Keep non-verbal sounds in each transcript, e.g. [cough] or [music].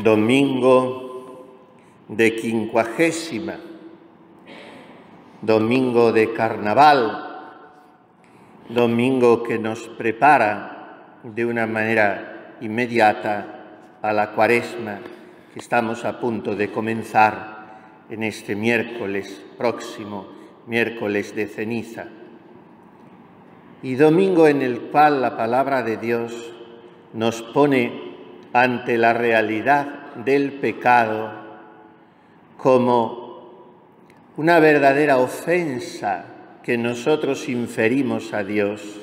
domingo de quincuagésima, domingo de carnaval, domingo que nos prepara de una manera inmediata a la cuaresma que estamos a punto de comenzar en este miércoles próximo, miércoles de ceniza, y domingo en el cual la palabra de Dios nos pone ante la realidad del pecado como una verdadera ofensa que nosotros inferimos a Dios,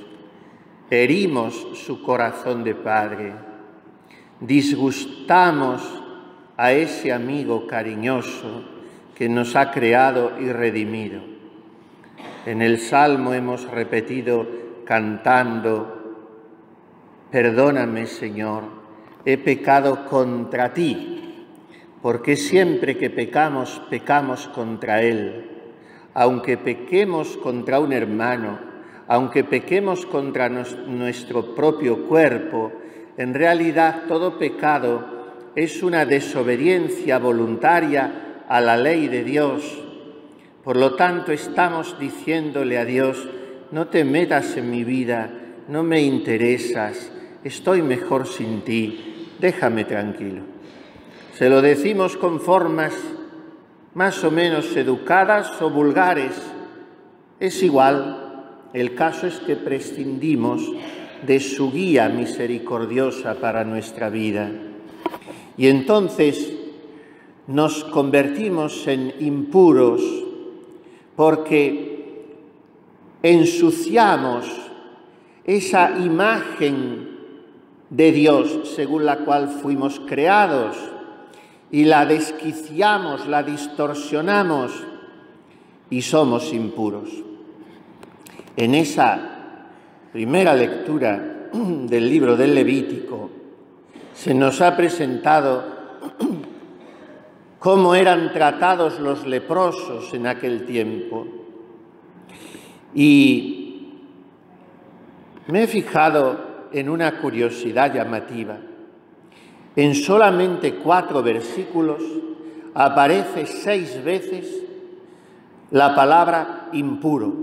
herimos su corazón de Padre, disgustamos a ese amigo cariñoso que nos ha creado y redimido. En el Salmo hemos repetido cantando, Perdóname Señor, he pecado contra ti, porque siempre que pecamos, pecamos contra Él. Aunque pequemos contra un hermano, aunque pequemos contra nuestro propio cuerpo, en realidad todo pecado es una desobediencia voluntaria a la ley de Dios. Por lo tanto, estamos diciéndole a Dios, no te metas en mi vida, no me interesas, estoy mejor sin ti, déjame tranquilo. Se lo decimos con formas más o menos educadas o vulgares. Es igual, el caso es que prescindimos de su guía misericordiosa para nuestra vida. Y entonces nos convertimos en impuros porque ensuciamos esa imagen de Dios según la cual fuimos creados y la desquiciamos, la distorsionamos y somos impuros. En esa primera lectura del libro del Levítico se nos ha presentado cómo eran tratados los leprosos en aquel tiempo. Y me he fijado en una curiosidad llamativa. En solamente cuatro versículos aparece seis veces la palabra impuro.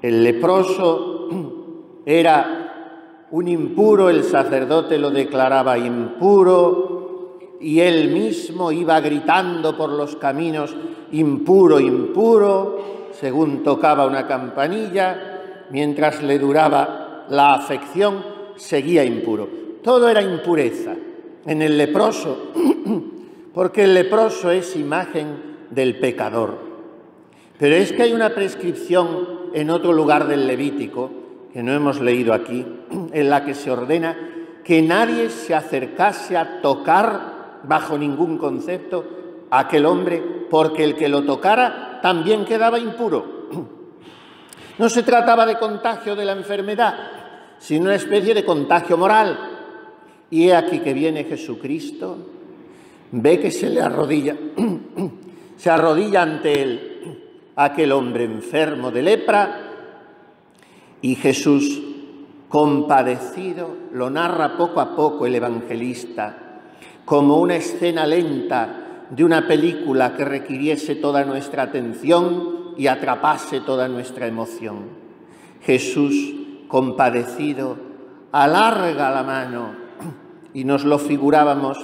El leproso era un impuro, el sacerdote lo declaraba impuro y él mismo iba gritando por los caminos impuro, impuro, según tocaba una campanilla, mientras le duraba la afección seguía impuro. Todo era impureza en el leproso, [clears throat] porque el leproso es imagen del pecador. Pero es que hay una prescripción en otro lugar del Levítico, que no hemos leído aquí, [clears throat] en la que se ordena que nadie se acercase a tocar bajo ningún concepto a aquel hombre, porque el que lo tocara también quedaba impuro. [clears throat] No se trataba de contagio de la enfermedad, sino una especie de contagio moral. Y he aquí que viene Jesucristo, ve que se le arrodilla, [clears throat] se arrodilla ante él aquel hombre enfermo de lepra y Jesús, compadecido, lo narra poco a poco el evangelista, como una escena lenta de una película que requiriese toda nuestra atención y atrapase toda nuestra emoción. Jesús compadecido, alarga la mano y nos lo figurábamos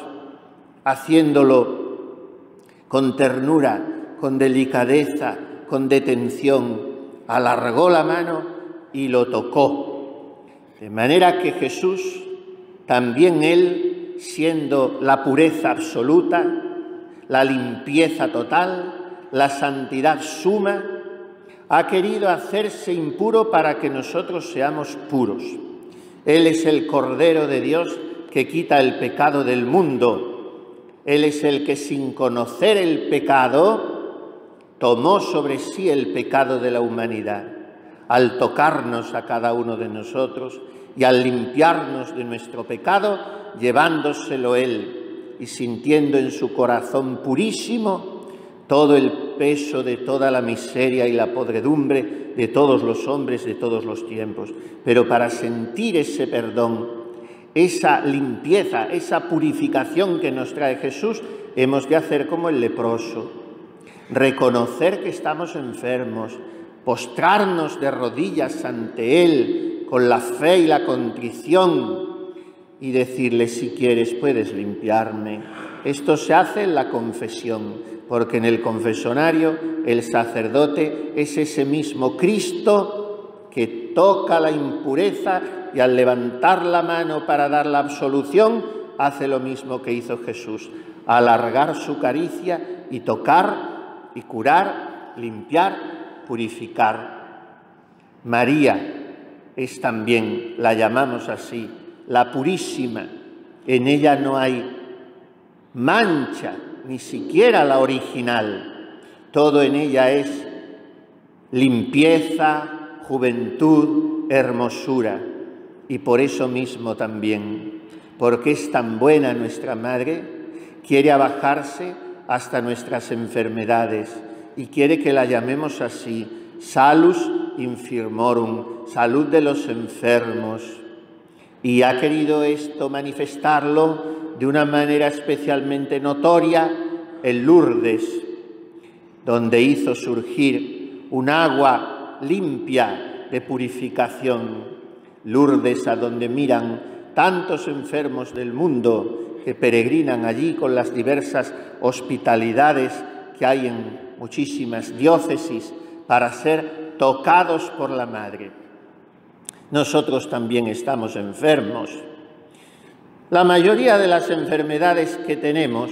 haciéndolo con ternura, con delicadeza, con detención. Alargó la mano y lo tocó. De manera que Jesús, también Él, siendo la pureza absoluta, la limpieza total, la santidad suma, ha querido hacerse impuro para que nosotros seamos puros. Él es el Cordero de Dios que quita el pecado del mundo. Él es el que sin conocer el pecado tomó sobre sí el pecado de la humanidad. Al tocarnos a cada uno de nosotros y al limpiarnos de nuestro pecado, llevándoselo Él y sintiendo en su corazón purísimo todo el peso de toda la miseria y la podredumbre de todos los hombres de todos los tiempos. Pero para sentir ese perdón, esa limpieza, esa purificación que nos trae Jesús, hemos de hacer como el leproso, reconocer que estamos enfermos, postrarnos de rodillas ante Él con la fe y la contrición y decirle, si quieres, puedes limpiarme. Esto se hace en la confesión, porque en el confesonario el sacerdote es ese mismo Cristo que toca la impureza y al levantar la mano para dar la absolución, hace lo mismo que hizo Jesús, alargar su caricia y tocar y curar, limpiar, purificar. María es también, la llamamos así, la purísima. En ella no hay mancha, ni siquiera la original. Todo en ella es limpieza, juventud, hermosura. Y por eso mismo también, porque es tan buena nuestra Madre, quiere abajarse hasta nuestras enfermedades y quiere que la llamemos así, salus infirmorum, salud de los enfermos. Y ha querido esto manifestarlo de una manera especialmente notoria en Lourdes, donde hizo surgir un agua limpia de purificación Lourdes, a donde miran tantos enfermos del mundo que peregrinan allí con las diversas hospitalidades que hay en muchísimas diócesis para ser tocados por la Madre. Nosotros también estamos enfermos. La mayoría de las enfermedades que tenemos,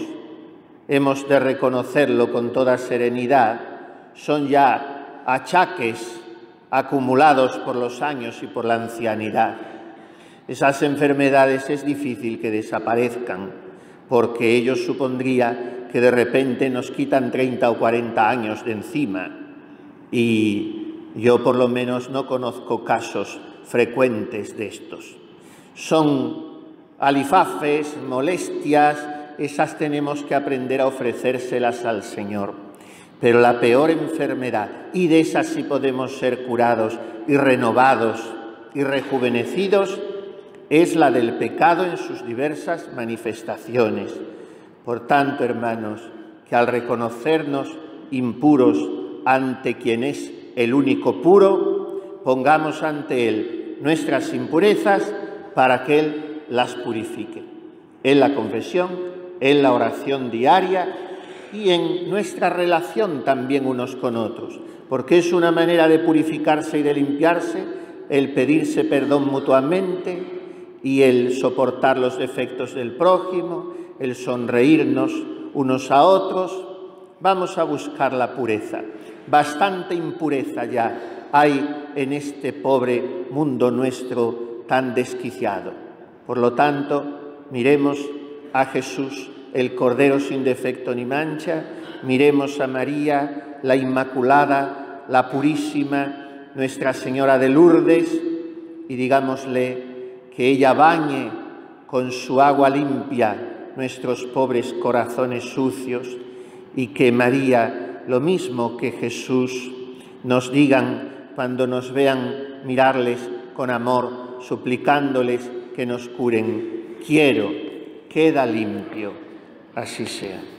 hemos de reconocerlo con toda serenidad, son ya achaques acumulados por los años y por la ancianidad. Esas enfermedades es difícil que desaparezcan, porque ello supondría que de repente nos quitan 30 o 40 años de encima. Y yo por lo menos no conozco casos frecuentes de estos. Son alifafes, molestias, esas tenemos que aprender a ofrecérselas al Señor. Pero la peor enfermedad, y de esas sí podemos ser curados y renovados y rejuvenecidos, es la del pecado en sus diversas manifestaciones. Por tanto, hermanos, que al reconocernos impuros ante quien es el único puro, pongamos ante Él nuestras impurezas para que Él las purifique. En la confesión, en la oración diaria y en nuestra relación también unos con otros, porque es una manera de purificarse y de limpiarse el pedirse perdón mutuamente y el soportar los defectos del prójimo, el sonreírnos unos a otros. Vamos a buscar la pureza. Bastante impureza ya hay en este pobre mundo nuestro tan desquiciado. Por lo tanto, miremos a Jesús el Cordero sin defecto ni mancha, miremos a María, la Inmaculada, la Purísima, Nuestra Señora de Lourdes, y digámosle que ella bañe con su agua limpia nuestros pobres corazones sucios y que María, lo mismo que Jesús, nos digan cuando nos vean mirarles con amor, suplicándoles que nos curen, quiero, queda limpio. Así sea.